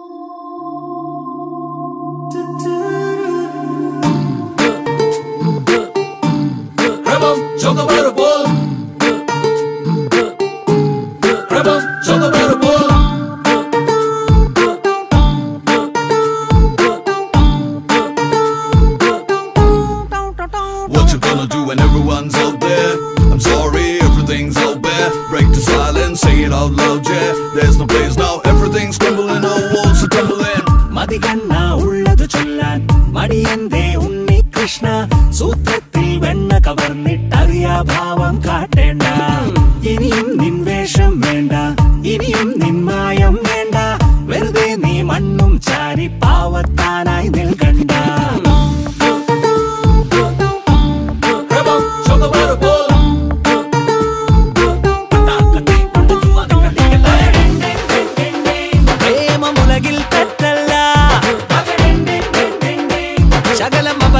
What you gonna do when everyone's out there? I'm sorry, everything's out there. Break the silence, say it out loud, yeah. There's no place now, everything's crumbling, all oh, oh. Are tumbling. ഉള്ളത് ചൊല്ലാൻ മടിയന്തേ ഉണ്ണി കൃഷ്ണ സൂത്രത്തിൽ വെണ്ണ കവർന്നിട്ടറിയാ ഭാവം കാട്ടേണ്ട ഇനിയും നിൻ വേഷം വേണ്ട ഇനിയും നിൻ മായം വേണ്ട വെറുതെ നീ മണ്ണും ചാരി പാവത്താനായി നിൽക്കണ്ട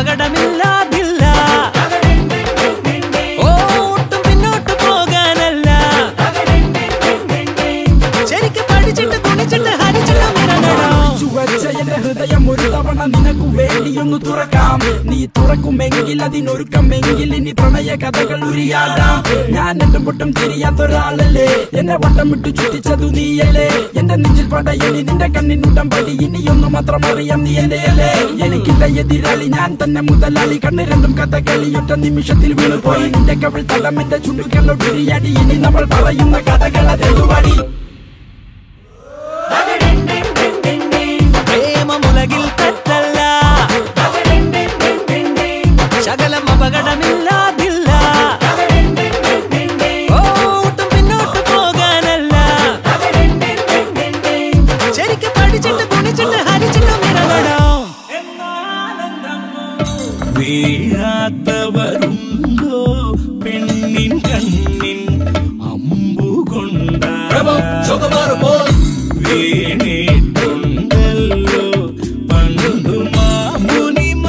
அபகடமே ഹൃദയം ഒരു തവണ നിനക്കു വേണ്ടിയൊന്നു തുറക്കാം. നീ തുറക്കുമെങ്കിൽ അതിനൊരുക്കമെങ്കിൽ ഇനി പ്രണയ കഥകൾ ഉരിയാടാം. ഞാൻ എട്ടും പൊട്ടും തിരിയാത്തൊരാളല്ലേ എന്നെ വട്ടം വിട്ടു ചുറ്റിച്ചതു നീയല്ലേ? എന്റെ നെഞ്ചിൽ പടയണി നിന്റെ കണ്ണിനുട്ടം പടി ഇനിയൊന്നു മാത്രം അറിയാം നീ എന്റെ അല്ലേ? എനിക്കില്ല എതിരാളി ഞാൻ തന്നെ മുതലാളി. കണ്ണ് രണ്ടും കഥ കളിയൊറ്റ നിമിഷത്തിൽ വീണുപോയി. നിന്റെ കവിൾ തടം എന്റെ ചുണ്ടുകളൊടിയടി ഇനി നമ്മൾ പറയുന്ന കഥകൾ അതെന്തുപടി വീഴാത്തവരുണ്ടോ പെണ്ണിൻ കണ്ണിൻ അമ്പുകൊണ്ട Rebel, choco butter ball. വീണിട്ടുണ്ടല്ലോ പണ്ടു മാമുനിമാരിവിടെ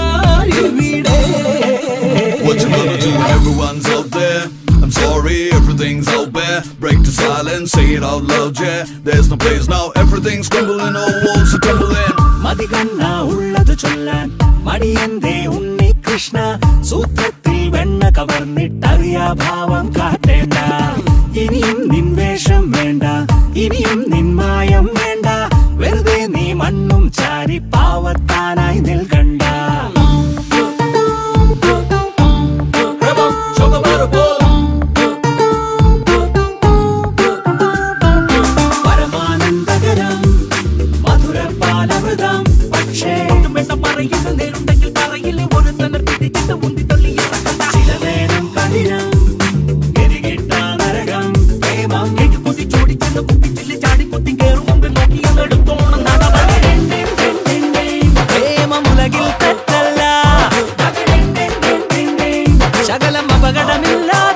What you gonna do when everyone's out there? I'm sorry, everything's out there. Break the silence, say it out loud, yeah. There's no place now, everything's crumbling, all walls are tumbling. மதிகண்ணா உள்ளது சொல்ல. மடியந்தே உன்னி கிருஷ்ணா சூத்திரத்தில் வெண்ண கவர்ந்திட்டறியா பாவம் காட்ட. கரையில் நெருண்டங்கில் கரையில் ஒரு தனர் பிடிக்கிட்டு உந்தி தள்ளி இறக்கண்டா சில நேரம் கடினம் எரிகிட்டான் அபகடமில்லா?